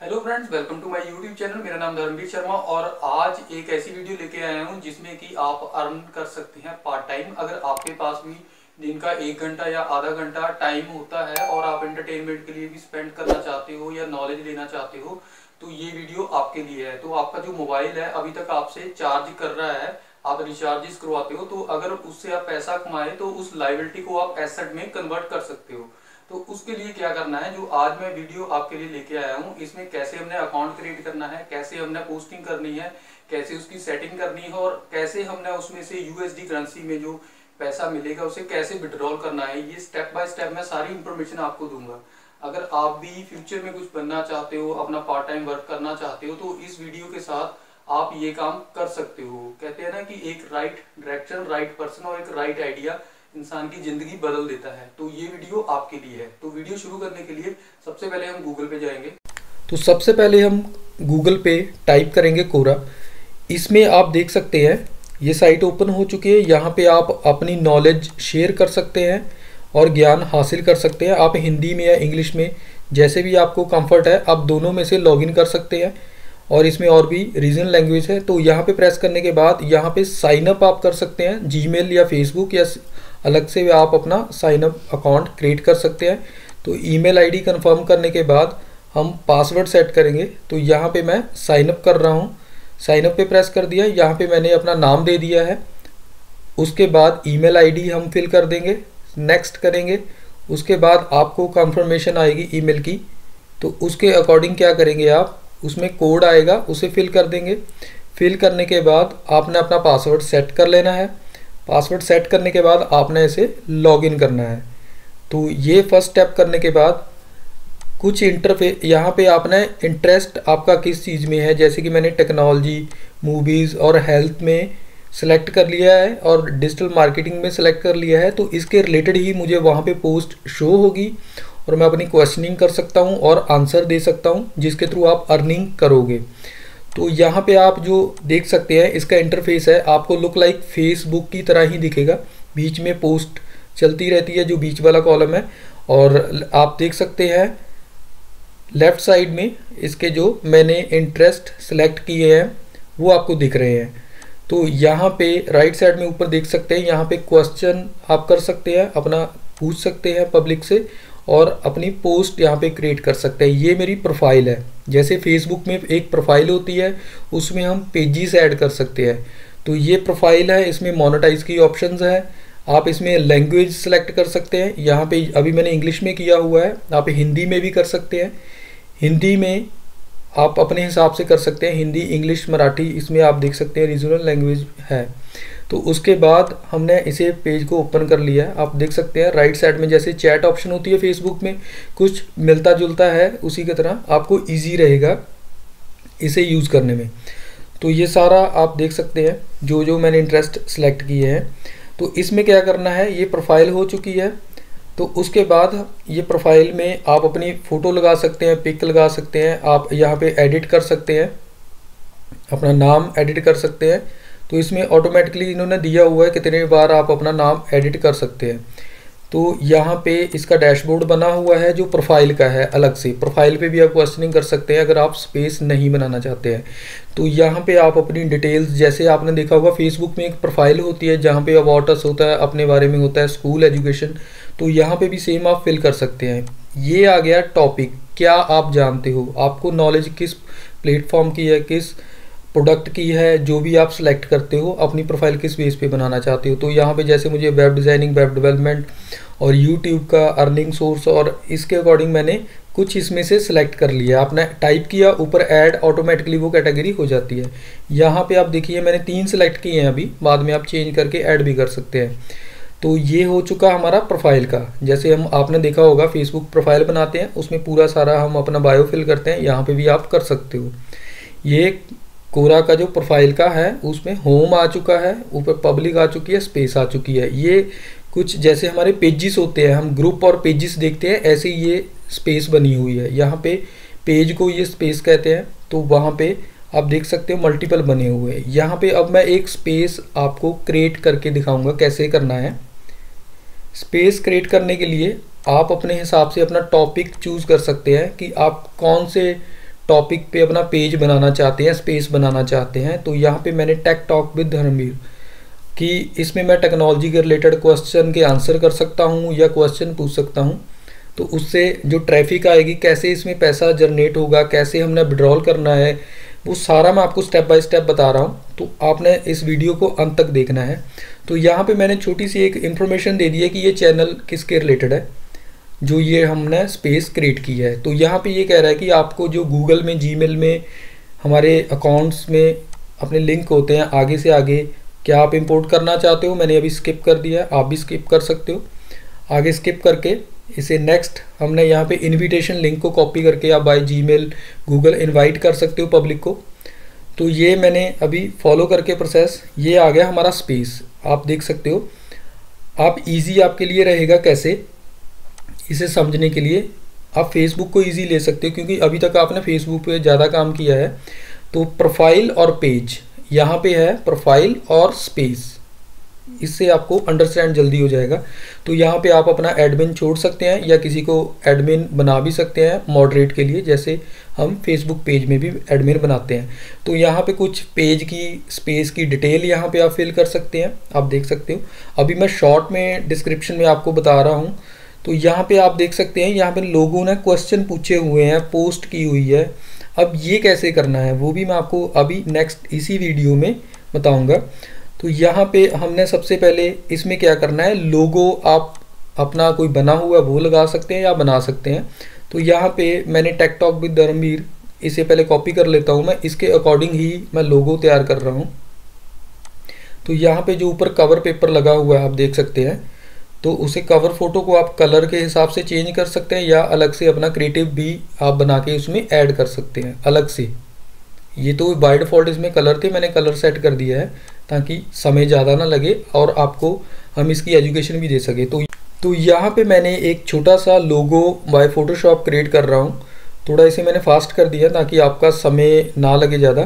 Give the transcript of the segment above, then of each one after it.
Hello friends welcome to my YouTube channel मेरा नाम धर्मवीर शर्मा और आज एक ऐसी वीडियो लेके आया हूँ जिसमें कि आप अर्न कर सकते हैं पार्ट टाइम अगर आपके पास भी दिन का एक घंटा या आधा घंटा टाइम होता है और आप एंटरटेनमेंट के लिए भी स्पेंड करना चाहते हो या नॉलेज लेना चाहते हो तो ये वीडियो आपके लिए है। तो आपका जो मोबाइल है, अभी तक आपसे चार्ज कर रहा है, आप रिचार्जेस करवाते हो तो अगर उससे आप पैसा कमाए तो उस लाइबिलिटी को आप एसेट में कन्वर्ट कर सकते हो। तो उसके लिए क्या करना है? जो आज मैं वीडियो आपके लिए लेके आया हूँ, इसमें कैसे हमने अकाउंट क्रिएट करना है, कैसे हमने पोस्टिंग करनी है, कैसे उसकी सेटिंग करनी है और कैसे हमने उसमें से यूएसडी करेंसी में जो पैसा मिलेगा, उसे कैसे विड्रॉल करना है, ये स्टेप बाय स्टेप मैं सारी इंफॉर्मेशन आपको दूँगा। अगर आप भी फ्यूचर में कुछ बनना चाहते हो, अपना पार्ट टाइम वर्क करना चाहते हो तो इस वीडियो के साथ आप ये काम कर सकते हो। कहते हैं ना कि एक राइट डायरेक्शन राइट पर्सन और एक राइट आइडिया इंसान की ज़िंदगी बदल देता है। तो ये वीडियो आपके लिए है। तो वीडियो शुरू करने के लिए सबसे पहले हम गूगल पे जाएँगे। तो सबसे पहले हम गूगल पे टाइप करेंगे कोरा। इसमें आप देख सकते हैं, ये साइट ओपन हो चुकी है। यहाँ पे आप अपनी नॉलेज शेयर कर सकते हैं और ज्ञान हासिल कर सकते हैं। आप हिंदी में या इंग्लिश में जैसे भी आपको कंफर्ट है, आप दोनों में से लॉगिन कर सकते हैं। और इसमें और भी रीजनल लैंग्वेज है। तो यहाँ पे प्रेस करने के बाद यहाँ पे साइन अप आप कर सकते हैं जीमेल या फेसबुक या अलग से आप अपना साइन अप अकाउंट क्रिएट कर सकते हैं। तो ईमेल आईडी कंफर्म करने के बाद हम पासवर्ड सेट करेंगे। तो यहाँ पे मैं साइन अप कर रहा हूँ। साइन अप पे प्रेस कर दिया। यहाँ पे मैंने अपना नाम दे दिया है। उसके बाद ईमेल आईडी हम फिल कर देंगे। नेक्स्ट करेंगे। उसके बाद आपको कंफर्मेशन आएगी ईमेल की। तो उसके अकॉर्डिंग क्या करेंगे आप? उसमें कोड आएगा, उसे फिल कर देंगे। फिल करने के बाद आपने अपना पासवर्ड सेट कर लेना है। पासवर्ड सेट करने के बाद आपने इसे लॉगिन करना है। तो ये फ़र्स्ट स्टेप करने के बाद कुछ इंटरफे यहाँ पे आपने इंटरेस्ट आपका किस चीज़ में है? जैसे कि मैंने टेक्नोलॉजी मूवीज़ और हेल्थ में सेलेक्ट कर लिया है और डिजिटल मार्केटिंग में सेलेक्ट कर लिया है तो इसके रिलेटेड ही मुझे वहाँ पे पोस्ट शो होगी और मैं अपनी क्वेश्चनिंग कर सकता हूँ और आंसर दे सकता हूँ, जिसके थ्रू आप अर्निंग करोगे। तो यहाँ पे आप जो देख सकते हैं, इसका इंटरफेस है। आपको लुक लाइक फेसबुक की तरह ही दिखेगा। बीच में पोस्ट चलती रहती है, जो बीच वाला कॉलम है। और आप देख सकते हैं लेफ़्ट साइड में इसके जो मैंने इंटरेस्ट सेलेक्ट किए हैं, वो आपको दिख रहे हैं। तो यहाँ पे राइट साइड में ऊपर देख सकते हैं, यहाँ पे क्वेश्चन आप कर सकते हैं, अपना पूछ सकते हैं पब्लिक से। और अपनी पोस्ट यहाँ पे क्रिएट कर सकते हैं। ये मेरी प्रोफ़ाइल है। जैसे फेसबुक में एक प्रोफ़ाइल होती है, उसमें हम पेजिस ऐड कर सकते हैं। तो ये प्रोफ़ाइल है, इसमें मोनेटाइज की ऑप्शंस है। आप इसमें लैंग्वेज सेलेक्ट कर सकते हैं। यहाँ पे अभी मैंने इंग्लिश में किया हुआ है। आप हिंदी में भी कर सकते हैं। हिंदी में आप अपने हिसाब से कर सकते हैं। हिंदी इंग्लिश मराठी, इसमें आप देख सकते हैं रीजनल लैंग्वेज है। तो उसके बाद हमने इसे पेज को ओपन कर लिया आप देख सकते हैं राइट साइड में जैसे चैट ऑप्शन होती है फेसबुक में, कुछ मिलता जुलता है, उसी की तरह आपको ईजी रहेगा इसे यूज़ करने में। तो ये सारा आप देख सकते हैं जो जो मैंने इंटरेस्ट सेलेक्ट किए हैं। तो इसमें क्या करना है, ये प्रोफ़ाइल हो चुकी है। तो उसके बाद ये प्रोफ़ाइल में आप अपनी फ़ोटो लगा सकते हैं पिक लगा सकते हैं, आप यहाँ पे एडिट कर सकते हैं, अपना नाम एडिट कर सकते हैं। तो इसमें ऑटोमेटिकली इन्होंने दिया हुआ है कितने बार आप अपना नाम एडिट कर सकते हैं। तो यहाँ पे इसका डैशबोर्ड बना हुआ है जो प्रोफ़ाइल का है अलग से। प्रोफ़ाइल पे भी आप क्वेश्चनिंग कर सकते हैं अगर आप स्पेस नहीं बनाना चाहते हैं। तो यहाँ पे आप अपनी डिटेल्स जैसे आपने देखा होगा फेसबुक में एक प्रोफ़ाइल होती है जहाँ पे अबाउटस होता है, अपने बारे में होता है स्कूल एजुकेशन तो यहाँ पे भी सेम आप फिल कर सकते हैं। ये आ गया टॉपिक क्या आप जानते हो? आपको नॉलेज किस प्लेटफॉर्म की है, किस प्रोडक्ट की है, जो भी आप सिलेक्ट करते हो, अपनी प्रोफ़ाइल किस बेस पे बनाना चाहते हो। तो यहाँ पे जैसे मुझे वेब डिज़ाइनिंग वेब डेवलपमेंट और यूट्यूब का अर्निंग सोर्स और इसके अकॉर्डिंग मैंने कुछ इसमें से सिलेक्ट कर लिया। आपने टाइप किया, ऊपर ऐड ऑटोमेटिकली वो कैटेगरी हो जाती है। यहाँ पे आप देखिए, मैंने तीन सिलेक्ट किए हैं अभी। बाद में आप चेंज करके ऐड भी कर सकते हैं। तो ये हो चुका हमारा प्रोफ़ाइल का। जैसे हम, आपने देखा होगा फेसबुक प्रोफ़ाइल बनाते हैं, उसमें पूरा सारा हम अपना बायो फिल करते हैं। यहाँ पे भी आप कर सकते हो। ये कोरा का जो प्रोफ़ाइल का है, उसमें होम आ चुका है, ऊपर पब्लिक आ चुकी है स्पेस आ चुकी है। ये कुछ जैसे हमारे पेजिस होते हैं, हम ग्रुप और पेजिस देखते हैं, ऐसे ये स्पेस बनी हुई है। यहाँ पे पेज को ये स्पेस कहते हैं तो वहाँ पे आप देख सकते हो मल्टीपल बने हुए हैं। यहाँ पे अब मैं एक स्पेस आपको क्रिएट करके दिखाऊँगा कैसे करना है। स्पेस क्रिएट करने के लिए आप अपने हिसाब से अपना टॉपिक चूज़ कर सकते हैं कि आप कौन से टॉपिक पे अपना पेज बनाना चाहते हैं स्पेस बनाना चाहते हैं तो यहाँ पे मैंने टेक टॉक विद धर्मवीर कि इसमें मैं टेक्नोलॉजी के रिलेटेड क्वेश्चन के आंसर कर सकता हूँ या क्वेश्चन पूछ सकता हूँ। तो उससे जो ट्रैफ़िक आएगी, कैसे इसमें पैसा जनरेट होगा, कैसे हमने विड्रॉल करना है, वो सारा मैं आपको स्टेप बाय स्टेप बता रहा हूँ। तो आपने इस वीडियो को अंत तक देखना है। तो यहाँ पे मैंने छोटी सी एक इन्फॉर्मेशन दे दी है कि ये चैनल किसके रिलेटेड है। जो ये हमने स्पेस क्रिएट की है। तो यहाँ पे ये कह रहा है कि आपको जो गूगल में जी में, हमारे अकाउंट्स में अपने लिंक होते हैं आगे से आगे, क्या आप इंपोर्ट करना चाहते हो? मैंने अभी स्किप कर दिया है। आप भी स्किप कर सकते हो। आगे स्किप करके इसे नेक्स्ट हमने यहाँ पे इनविटेशन लिंक को कॉपी करके आप बाय जीमेल गूगल इनवाइट कर सकते हो पब्लिक को। तो ये मैंने अभी फॉलो करके प्रोसेस ये आ गया हमारा स्पेस आप देख सकते हो। आप इजी आपके लिए रहेगा कैसे? इसे समझने के लिए आप फेसबुक को इजी ले सकते हो, क्योंकि अभी तक आपने फेसबुक पे ज़्यादा काम किया है। तो प्रोफ़ाइल और पेज यहाँ पे है प्रोफ़ाइल और स्पेस इससे आपको अंडरस्टैंड जल्दी हो जाएगा। तो यहाँ पे आप अपना एडमिन छोड़ सकते हैं, या किसी को एडमिन बना भी सकते हैं मॉडरेट के लिए, जैसे हम फेसबुक पेज में भी एडमिन बनाते हैं। तो यहाँ पे कुछ पेज की स्पेस की डिटेल यहाँ पे आप फिल कर सकते हैं, आप देख सकते हो। अभी मैं शॉर्ट में डिस्क्रिप्शन में आपको बता रहा हूँ। तो यहाँ पे आप देख सकते हैं, यहाँ पे लोगों ने क्वेश्चन पूछे हुए हैं पोस्ट की हुई है। अब ये कैसे करना है, वो भी मैं आपको अभी नेक्स्ट इसी वीडियो में बताऊँगा। तो यहाँ पे हमने सबसे पहले इसमें क्या करना है लोगो आप अपना कोई बना हुआ वो लगा सकते हैं या बना सकते हैं। तो यहाँ पे मैंने टेकटॉक विद धर्मवीर इसे पहले कॉपी कर लेता हूँ मैं, इसके अकॉर्डिंग ही मैं लोगो तैयार कर रहा हूँ। तो यहाँ पे जो ऊपर कवर पेपर लगा हुआ है, आप देख सकते हैं तो उसे कवर फ़ोटो को आप कलर के हिसाब से चेंज कर सकते हैं या अलग से अपना क्रिएटिव भी आप बना के उसमें ऐड कर सकते हैं, अलग से। ये तो बाय डिफ़ॉल्ट इसमें कलर थे, मैंने कलर सेट कर दिया है ताकि समय ज़्यादा ना लगे और आपको हम इसकी एजुकेशन भी दे सके। तो तो यहाँ पे मैंने एक छोटा सा लोगो बाय फोटोशॉप क्रिएट कर रहा हूँ। थोड़ा इसे मैंने फास्ट कर दिया ताकि आपका समय ना लगे ज़्यादा।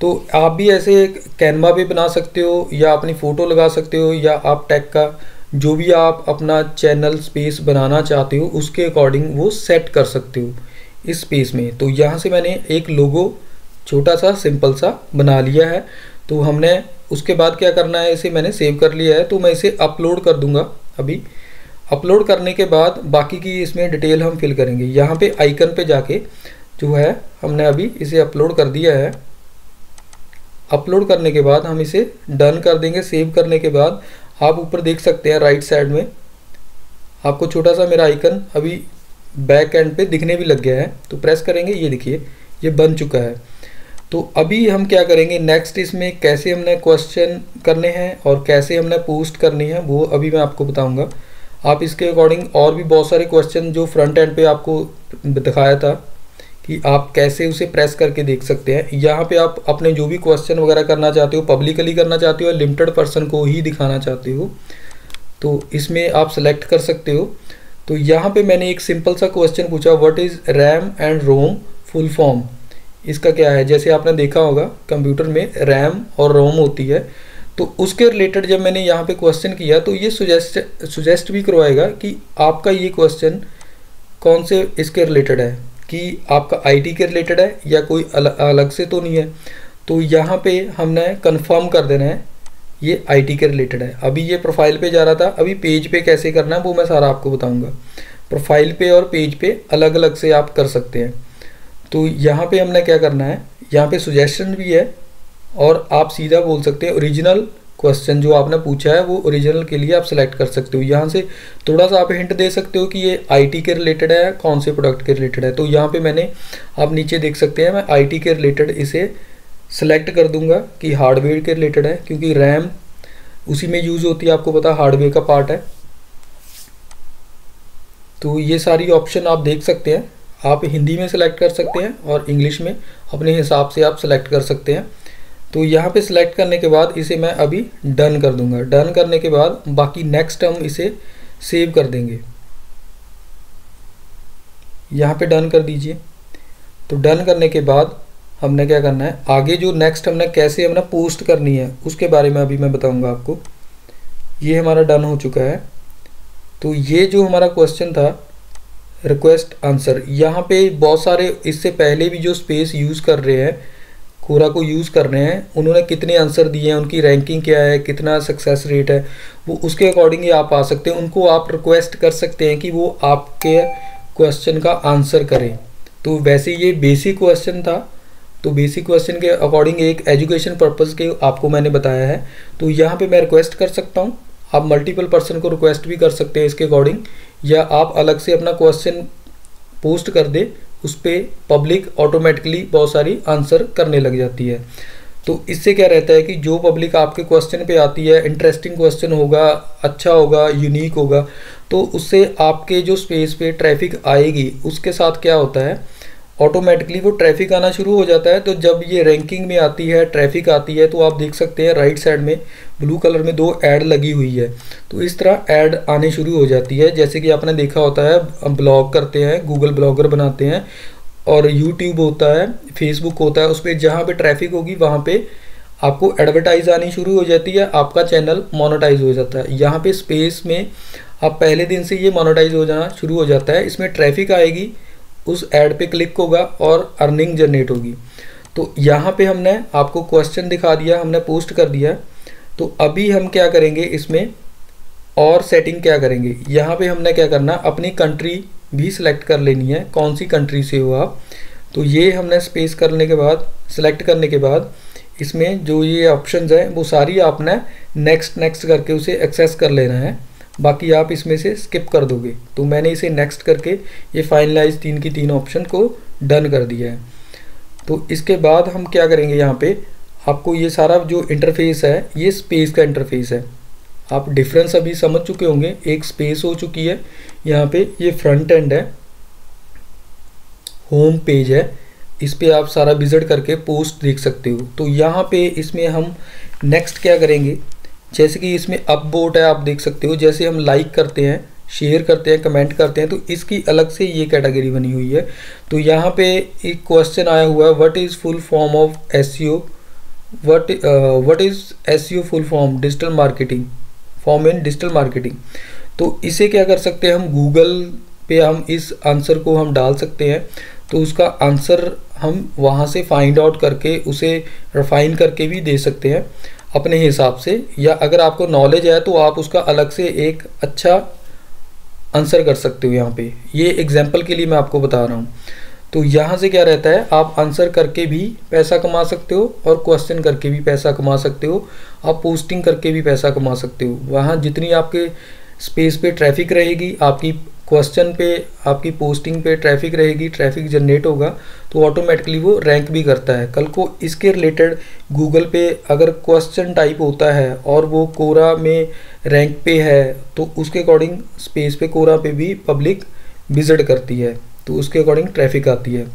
तो आप भी ऐसे एक कैनवा भी बना सकते हो या अपनी फ़ोटो लगा सकते हो या आप टैग का जो भी आप अपना चैनल स्पेस बनाना चाहते हो, उसके अकॉर्डिंग वो सेट कर सकते हो इस स्पेस में। तो यहाँ से मैंने एक लोगो छोटा सा सिंपल सा बना लिया है। तो हमने उसके बाद क्या करना है, इसे मैंने सेव कर लिया है। तो मैं इसे अपलोड कर दूँगा अभी। अपलोड करने के बाद बाकी की इसमें डिटेल हम फिल करेंगे। यहाँ पे आइकन पे जाके जो है, हमने अभी इसे अपलोड कर दिया है। अपलोड करने के बाद हम इसे डन कर देंगे। सेव करने के बाद आप ऊपर देख सकते हैं राइट साइड में। आपको छोटा सा मेरा आइकन अभी बैक एंड पे दिखने भी लग गया है। तो प्रेस करेंगे, ये देखिए, ये बन चुका है। तो अभी हम क्या करेंगे नेक्स्ट इसमें कैसे हमने क्वेश्चन करने हैं और कैसे हमने पोस्ट करनी है, वो अभी मैं आपको बताऊँगा। आप इसके अकॉर्डिंग और भी बहुत सारे क्वेश्चन जो फ्रंट एंड पे आपको दिखाया था कि आप कैसे उसे प्रेस करके देख सकते हैं। यहाँ पे आप अपने जो भी क्वेश्चन वगैरह करना चाहते हो पब्लिकली करना चाहते हो लिमिटेड पर्सन को ही दिखाना चाहते हो तो इसमें आप सेलेक्ट कर सकते हो। तो यहाँ पे मैंने एक सिंपल सा क्वेश्चन पूछा what is RAM and ROM full form इसका क्या है? जैसे आपने देखा होगा कंप्यूटर में रैम और रोम होती है तो उसके रिलेटेड जब मैंने यहाँ पे क्वेश्चन किया तो ये सुजेस्ट सुजेस्ट भी करवाएगा कि आपका ये क्वेश्चन कौन से इसके रिलेटेड है। कि आपका आईटी के रिलेटेड है या कोई अल, अलग से तो नहीं है। तो यहाँ पे हमने कंफर्म कर देना है ये आईटी के रिलेटेड है। अभी ये प्रोफ़ाइल पे जा रहा था अभी पेज पे कैसे करना है वो मैं सारा आपको बताऊँगा। प्रोफ़ाइल पे और पेज पे अलग अलग से आप कर सकते हैं। तो यहाँ पे हमने क्या करना है यहाँ पे सुजेशन भी है और आप सीधा बोल सकते हैं ओरिजिनल क्वेश्चन जो आपने पूछा है, वो ओरिजिनल के लिए आप सिलेक्ट कर सकते हो। यहाँ से थोड़ा सा आप हिंट दे सकते हो कि ये आईटी के रिलेटेड है कौन से प्रोडक्ट के रिलेटेड है। तो यहाँ पे मैंने, आप नीचे देख सकते हैं, मैं आईटी के रिलेटेड इसे सिलेक्ट कर दूँगा कि हार्डवेयर के रिलेटेड है, क्योंकि रैम उसी में यूज़ होती है, आपको पता हार्डवेयर का पार्ट है। तो ये सारी ऑप्शन आप देख सकते हैं। आप हिंदी में सेलेक्ट कर सकते हैं और इंग्लिश में अपने हिसाब से आप सेलेक्ट कर सकते हैं। तो यहाँ पे सिलेक्ट करने के बाद इसे मैं अभी डन कर दूँगा। डन करने के बाद बाकी नेक्स्ट हम इसे सेव कर देंगे। यहाँ पे डन कर दीजिए। तो डन करने के बाद हमने क्या करना है? आगे जो नेक्स्ट हमने कैसे हमने पोस्ट करनी है, उसके बारे में अभी मैं बताऊँगा आपको। ये हमारा डन हो चुका है। तो ये जो हमारा क्वेश्चन था रिक्वेस्ट आंसर यहाँ पे बहुत सारे इससे पहले भी जो स्पेस यूज़ कर रहे हैं कोरा को यूज़ कर रहे हैं, उन्होंने कितने आंसर दिए हैं, उनकी रैंकिंग क्या है, कितना सक्सेस रेट है, वो उसके अकॉर्डिंग ही आप आ सकते हैं, उनको आप रिक्वेस्ट कर सकते हैं कि वो आपके क्वेश्चन का आंसर करें। तो वैसे ये बेसिक क्वेश्चन था तो बेसिक क्वेश्चन के अकॉर्डिंग एक एजुकेशन पर्पज़ के आपको मैंने बताया है तो यहाँ पे मैं रिक्वेस्ट कर सकता हूँ, आप मल्टीपल पर्सन को रिक्वेस्ट भी कर सकते हैं इसके अकॉर्डिंग या आप अलग से अपना क्वेश्चन पोस्ट कर दे उस पर पब्लिक ऑटोमेटिकली बहुत सारी आंसर करने लग जाती है। तो इससे क्या रहता है कि जो पब्लिक आपके क्वेश्चन पे आती है इंटरेस्टिंग क्वेश्चन होगा अच्छा होगा यूनिक होगा तो उससे आपके जो स्पेस पे ट्रैफ़िक आएगी, उसके साथ क्या होता है? ऑटोमेटिकली वो ट्रैफ़िक आना शुरू हो जाता है। तो जब ये रैंकिंग में आती है ट्रैफ़िक आती है तो आप देख सकते हैं राइट साइड में ब्लू कलर में दो ऐड लगी हुई है। तो इस तरह ऐड आने शुरू हो जाती है। जैसे कि आपने देखा होता है ब्लॉग करते हैं गूगल ब्लॉगर बनाते हैं और यूट्यूब होता है फेसबुक होता है उस पर जहाँ पर ट्रैफ़िक होगी, वहाँ पर आपको एडवर्टाइज आनी शुरू हो जाती है, आपका चैनल मोनोटाइज हो जाता है। यहाँ पे स्पेस में आप पहले दिन से ये मोनोटाइज हो जाना शुरू हो जाता है। इसमें ट्रैफ़िक आएगी उस ऐड पे क्लिक होगा और अर्निंग जनरेट होगी। तो यहाँ पे हमने आपको क्वेश्चन दिखा दिया, हमने पोस्ट कर दिया। तो अभी हम क्या करेंगे, इसमें और सेटिंग क्या करेंगे? यहाँ पे हमने क्या करना, अपनी कंट्री भी सिलेक्ट कर लेनी है। कौन सी कंट्री से हो आप? तो ये हमने स्पेस करने के बाद सिलेक्ट करने के बाद, इसमें जो ये ऑप्शंस हैं, वो सारी आपने नेक्स्ट नेक्स्ट करके उसे एक्सेस कर लेना है। बाकी आप इसमें से स्किप कर दोगे। तो मैंने इसे नेक्स्ट करके ये फाइनलाइज तीन की तीन ऑप्शन को डन कर दिया है। तो इसके बाद हम क्या करेंगे यहाँ पे? आपको ये सारा जो इंटरफेस है, ये स्पेस का इंटरफेस है। आप डिफरेंस अभी समझ चुके होंगे, एक स्पेस हो चुकी है। यहाँ पे ये फ्रंट एंड है होम पेज है। इस पर आप सारा विज़िट करके पोस्ट देख सकते हो। तो यहाँ पे इसमें हम नेक्स्ट क्या करेंगे? जैसे कि इसमें अप बोट है, आप देख सकते हो। जैसे हम लाइक करते हैं शेयर करते हैं कमेंट करते हैं तो इसकी अलग से ये कैटेगरी बनी हुई है। तो यहाँ पे एक क्वेश्चन आया हुआ है what is full form of S what what is S full form digital marketing form in digital marketing तो इसे क्या कर सकते हैं हम? गूगल पे हम इस आंसर को हम डाल सकते हैं। तो उसका आंसर हम वहाँ से फाइंड आउट करके, उसे रिफाइन करके भी दे सकते हैं। अपने हिसाब से, या अगर आपको नॉलेज है तो आप उसका अलग से एक अच्छा आंसर कर सकते हो यहाँ पे। ये एग्ज़ाम्पल के लिए मैं आपको बता रहा हूँ। तो यहाँ से क्या रहता है, आप आंसर करके भी पैसा कमा सकते हो और क्वेश्चन करके भी पैसा कमा सकते हो। आप पोस्टिंग करके भी पैसा कमा सकते हो। वहाँ जितनी आपके स्पेस पे ट्रैफ़िक रहेगी, आपकी क्वेश्चन पे, आपकी पोस्टिंग पे ट्रैफ़िक रहेगी ट्रैफ़िक जनरेट होगा तो ऑटोमेटिकली वो रैंक भी करता है। कल को इसके रिलेटेड गूगल पे अगर क्वेश्चन टाइप होता है और वो कोरा में रैंक पे है तो उसके अकॉर्डिंग स्पेस पे, कोरा पे भी पब्लिक विज़िट करती है तो उसके अकॉर्डिंग ट्रैफ़िक आती है।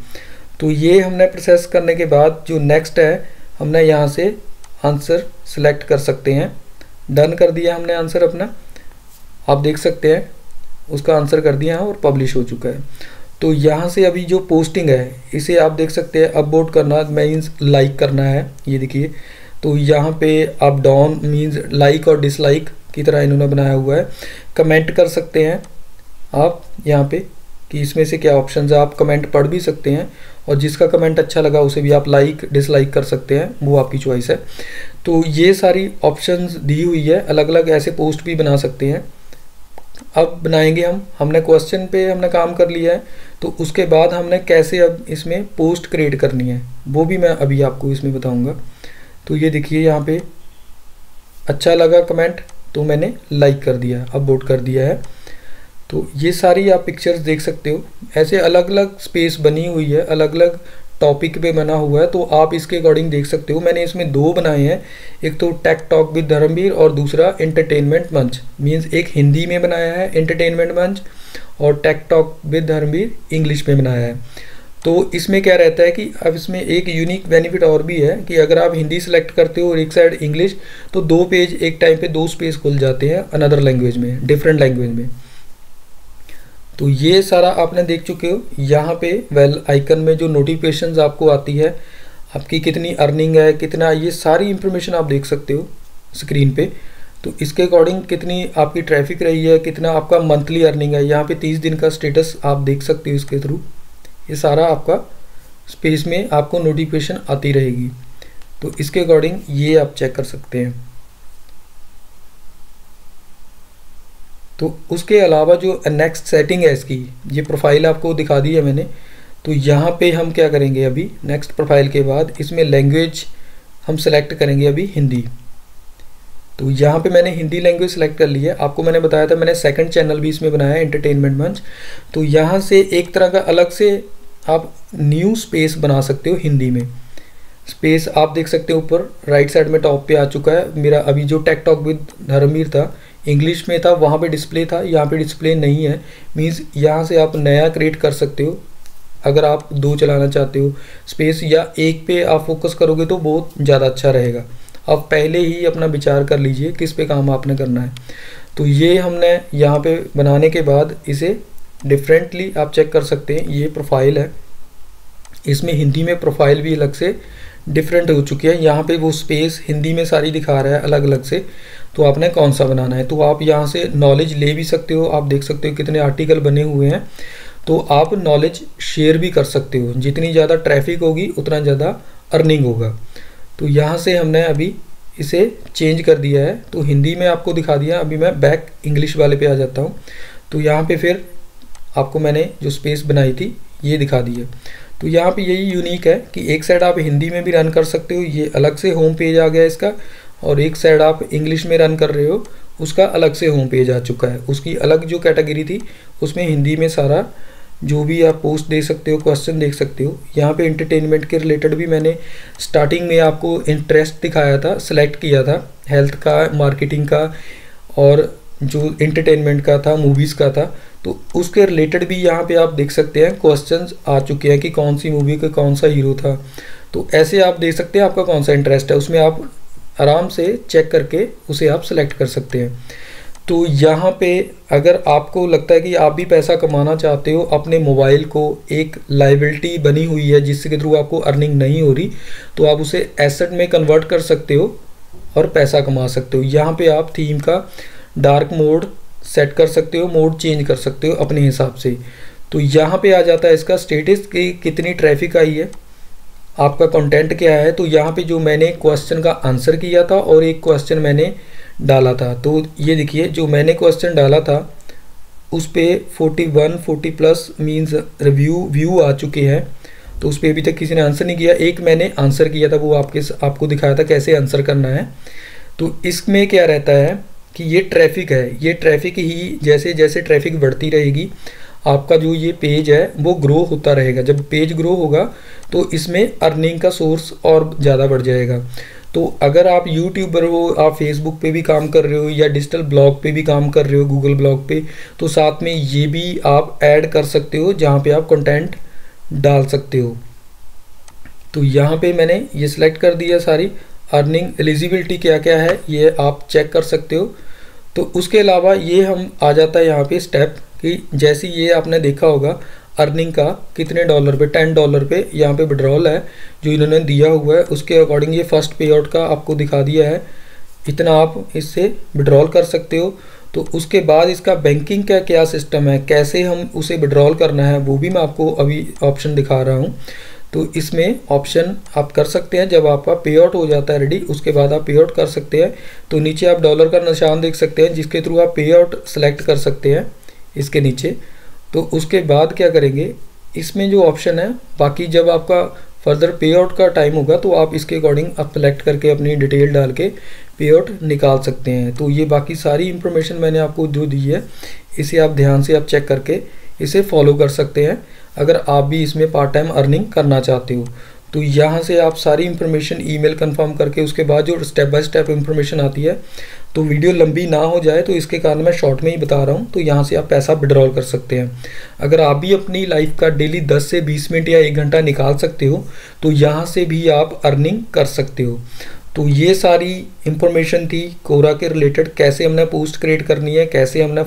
तो ये हमने प्रोसेस करने के बाद जो नेक्स्ट है, हमने यहाँ से आंसर सेलेक्ट कर सकते हैं। डन कर दिया हमने आंसर अपना। आप देख सकते हैं। उसका आंसर कर दिया है और पब्लिश हो चुका है। तो यहाँ से अभी जो पोस्टिंग है, इसे आप देख सकते हैं अपबोर्ड करना मीन्स लाइक करना है, ये देखिए। तो यहाँ पे अप डाउन मीन्स लाइक और डिसलाइक की तरह इन्होंने बनाया हुआ है। कमेंट कर सकते हैं आप यहाँ पे कि इसमें से क्या ऑप्शन है। आप कमेंट पढ़ भी सकते हैं और जिसका कमेंट अच्छा लगा उसे भी आप लाइक डिसलाइक कर सकते हैं। वो आपकी चॉइस है। तो ये सारी ऑप्शंस दी हुई है। अलग अलग ऐसे पोस्ट भी बना सकते हैं। अब बनाएँगे हम। हमने क्वेश्चन पे हमने काम कर लिया है तो उसके बाद हमने कैसे अब इसमें पोस्ट क्रिएट करनी है, वो भी मैं अभी आपको इसमें बताऊँगा। तो ये देखिए यहाँ पे अच्छा लगा कमेंट तो मैंने लाइक कर दिया अब वोट कर दिया है। तो ये सारी आप पिक्चर्स देख सकते हो। ऐसे अलग अलग स्पेस बनी हुई है अलग अलग टॉपिक पे बना हुआ है तो आप इसके अकॉर्डिंग देख सकते हो। मैंने इसमें दो बनाए हैं। एक तो टेक टॉक विद धर्मवीर और दूसरा एंटरटेनमेंट मंच मीन्स एक हिंदी में बनाया है एंटरटेनमेंट मंच और tech talk with Dharamvir English में बनाया है। तो इसमें क्या रहता है कि अब इसमें एक यूनिक बेनिफिट और भी है कि अगर आप हिंदी सेलेक्ट करते हो और एक साइड इंग्लिश तो दो पेज एक टाइम पे दो स्पेस खुल जाते हैं अनदर लैंग्वेज में डिफरेंट लैंग्वेज में। तो ये सारा आपने देख चुके हो। यहाँ पे वेल आइकन में जो नोटिफिकेशंस आपको आती है, आपकी कितनी अर्निंग है, कितना, ये सारी इंफॉर्मेशन आप देख सकते हो स्क्रीन पे। तो इसके अकॉर्डिंग कितनी आपकी ट्रैफ़िक रही है, कितना आपका मंथली अर्निंग है, यहाँ पे तीस दिन का स्टेटस आप देख सकते हो इसके थ्रू ये सारा आपका स्पेस में आपको नोटिफिकेशन आती रहेगी। तो इसके अकॉर्डिंग ये आप चेक कर सकते हैं। तो उसके अलावा जो नेक्स्ट सेटिंग है इसकी, ये प्रोफ़ाइल आपको दिखा दी है मैंने तो यहाँ पे हम क्या करेंगे अभी? नेक्स्ट प्रोफ़ाइल के बाद इसमें लैंग्वेज हम सेलेक्ट करेंगे अभी हिंदी। तो यहाँ पे मैंने हिंदी लैंग्वेज सेलेक्ट कर ली है। आपको मैंने बताया था, मैंने सेकंड चैनल भी इसमें बनाया है एंटरटेनमेंट मंच तो यहाँ से एक तरह का अलग से आप न्यू स्पेस बना सकते हो हिंदी में। स्पेस आप देख सकते हो ऊपर राइट साइड में टॉप पे आ चुका है। मेरा अभी जो टेक टॉक विद धर्मवीर था इंग्लिश में था, वहाँ पे डिस्प्ले था, यहाँ पे डिस्प्ले नहीं है। मीन्स यहाँ से आप नया क्रिएट कर सकते हो, अगर आप दो चलाना चाहते हो। स्पेस या एक पे आप फोकस करोगे तो बहुत ज़्यादा अच्छा रहेगा। आप पहले ही अपना विचार कर लीजिए, किस पे काम आपने करना है। तो ये हमने यहाँ पे बनाने के बाद इसे डिफरेंटली आप चेक कर सकते हैं। ये प्रोफ़ाइल है। इसमें हिंदी में प्रोफ़ाइल भी अलग से डिफरेंट हो चुकी है। यहाँ पे वो स्पेस हिंदी में सारी दिखा रहा है अलग अलग से। तो आपने कौन सा बनाना है? तो आप यहाँ से नॉलेज ले भी सकते हो। आप देख सकते हो कितने आर्टिकल बने हुए हैं। तो आप नॉलेज शेयर भी कर सकते हो। जितनी ज़्यादा ट्रैफ़िक होगी, उतना ज़्यादा अर्निंग होगा। तो यहाँ से हमने अभी इसे चेंज कर दिया है। तो हिंदी में आपको दिखा दिया। अभी मैं बैक इंग्लिश वाले पे आ जाता हूँ। तो यहाँ पे फिर आपको मैंने जो स्पेस बनाई थी, ये दिखा दी है। तो यहाँ पे यही यूनिक है कि एक साइड आप हिंदी में भी रन कर सकते हो। ये अलग से होम पेज आ गया इसका। और एक साइड आप इंग्लिश में रन कर रहे हो, उसका अलग से होम पेज आ चुका है। उसकी अलग जो कैटेगरी थी, उसमें हिंदी में सारा जो भी आप पोस्ट देख सकते हो क्वेश्चन देख सकते हो। यहाँ पे इंटरटेनमेंट के रिलेटेड भी मैंने स्टार्टिंग में आपको इंटरेस्ट दिखाया था सिलेक्ट किया था। हेल्थ का मार्केटिंग का और जो इंटरटेनमेंट का था मूवीज़ का था तो उसके रिलेटेड भी यहाँ पे आप देख सकते हैं। क्वेश्चन आ चुके हैं कि कौन सी मूवी का कौन सा हीरो था। तो ऐसे आप देख सकते हैं आपका कौन सा इंटरेस्ट है। उसमें आप आराम से चेक करके उसे आप सेलेक्ट कर सकते हैं। तो यहाँ पे अगर आपको लगता है कि आप भी पैसा कमाना चाहते हो, अपने मोबाइल को एक लाइबिलिटी बनी हुई है जिसके थ्रू आपको अर्निंग नहीं हो रही तो आप उसे एसेट में कन्वर्ट कर सकते हो और पैसा कमा सकते हो। यहाँ पे आप थीम का डार्क मोड सेट कर सकते हो मोड चेंज कर सकते हो अपने हिसाब से। तो यहाँ पे आ जाता है इसका स्टेटस कि कितनी ट्रैफ़िक आई है। आपका कंटेंट क्या है? तो यहाँ पे जो मैंने क्वेश्चन का आंसर किया था और एक क्वेश्चन मैंने डाला था। तो ये देखिए, जो मैंने क्वेश्चन डाला था, उस पर forty one forty plus means review view आ चुके हैं। तो उस पर अभी तक किसी ने आंसर नहीं किया। एक मैंने आंसर किया था, वो आपके आपको दिखाया था कैसे आंसर करना है। तो इसमें क्या रहता है कि ये ट्रैफ़िक है। ये ट्रैफ़िक ही जैसे जैसे ट्रैफ़िक बढ़ती रहेगी, आपका जो ये पेज है, वो ग्रो होता रहेगा। जब पेज ग्रो होगा तो इसमें अर्निंग का सोर्स और ज़्यादा बढ़ जाएगा। तो अगर आप यूट्यूबर हो, आप फेसबुक पे भी काम कर रहे हो या डिजिटल ब्लॉग पे भी काम कर रहे हो गूगल ब्लॉग पे तो साथ में ये भी आप ऐड कर सकते हो, जहाँ पे आप कंटेंट डाल सकते हो। तो यहाँ पे मैंने ये सिलेक्ट कर दिया सारी। अर्निंग एलिजिबिलिटी क्या क्या है, ये आप चेक कर सकते हो। तो उसके अलावा ये हम आ जाता है यहाँ पे स्टेप कि जैसे ये आपने देखा होगा अर्निंग का कितने डॉलर पे टेन डॉलर पे यहाँ पे विड्रॉल है, जो इन्होंने दिया हुआ है, उसके अकॉर्डिंग ये फ़र्स्ट पे आउट का आपको दिखा दिया है। इतना आप इससे विड्रॉल कर सकते हो। तो उसके बाद इसका बैंकिंग का क्या सिस्टम है, कैसे हम उसे विड्रॉल करना है, वो भी मैं आपको अभी ऑप्शन दिखा रहा हूँ। तो इसमें ऑप्शन आप कर सकते हैं, जब आपका पे आउट हो जाता है रेडी उसके बाद आप पे आउट कर सकते हैं। तो नीचे आप डॉलर का निशान देख सकते हैं, जिसके थ्रू आप पे आउट सेलेक्ट कर सकते हैं, इसके नीचे। तो उसके बाद क्या करेंगे? इसमें जो ऑप्शन है, बाकी जब आपका फर्दर पे आउट का टाइम होगा तो आप इसके अकॉर्डिंग आप सेलेक्ट करके अपनी डिटेल डाल के पे आउट निकाल सकते हैं। तो ये बाकी सारी इंफॉर्मेशन मैंने आपको जो दी है, इसे आप ध्यान से आप चेक करके इसे फॉलो कर सकते हैं, अगर आप भी इसमें पार्ट टाइम अर्निंग करना चाहते हो। तो यहाँ से आप सारी इन्फॉर्मेशन ईमेल कंफर्म करके उसके बाद जो स्टेप बाय स्टेप इन्फॉर्मेशन आती है तो वीडियो लंबी ना हो जाए तो इसके कारण मैं शॉर्ट में ही बता रहा हूँ तो यहाँ से आप पैसा विड्रॉल कर सकते हैं। अगर आप भी अपनी लाइफ का डेली 10 से 20 मिनट या एक घंटा निकाल सकते हो तो यहाँ से भी आप अर्निंग कर सकते हो। तो ये सारी इंफॉर्मेशन थी कोरा के रिलेटेड कैसे हमने पोस्ट क्रिएट करनी है, कैसे हमने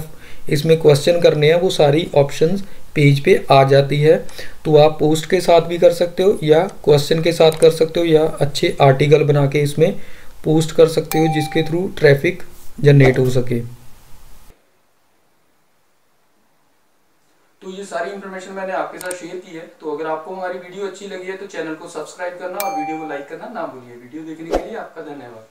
इसमें क्वेश्चन करने हैं, वो सारी ऑप्शंस पेज पे आ जाती है। तो आप पोस्ट के साथ भी कर सकते हो या क्वेश्चन के साथ कर सकते हो या अच्छे आर्टिकल बना के इसमें पोस्ट कर सकते हो जिसके थ्रू ट्रैफ़िक जनरेट हो सके। तो ये सारी इन्फॉर्मेशन मैंने आपके साथ शेयर की है। तो अगर आपको हमारी वीडियो अच्छी लगी है तो चैनल को सब्सक्राइब करना और वीडियो को लाइक करना ना भूलिए। वीडियो देखने के लिए आपका धन्यवाद।